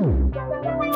Música